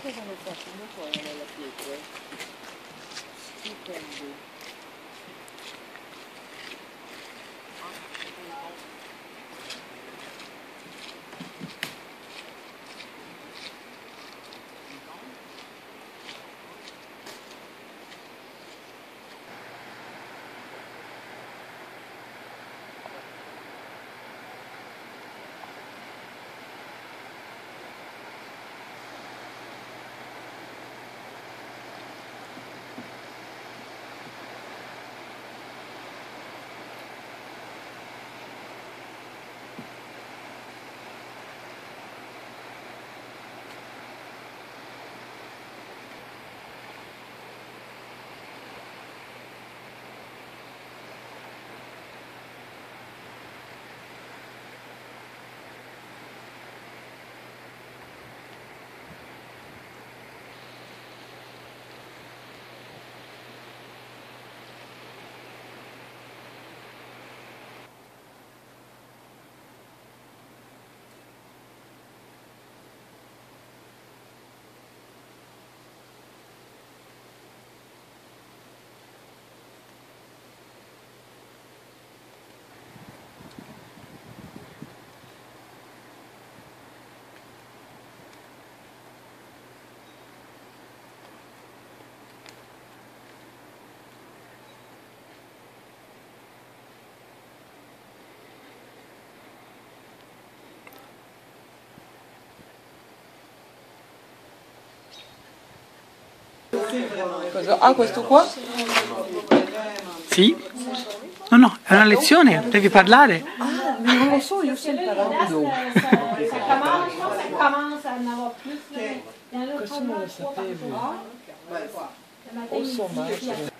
cosa stanno facendo fuori nella pietra? Stupendo. Ah, questo qua? Sì? No, no, è una lezione, devi parlare. Ah, non lo so, io sto imparando. Questo non lo sapevo. Oh, so much.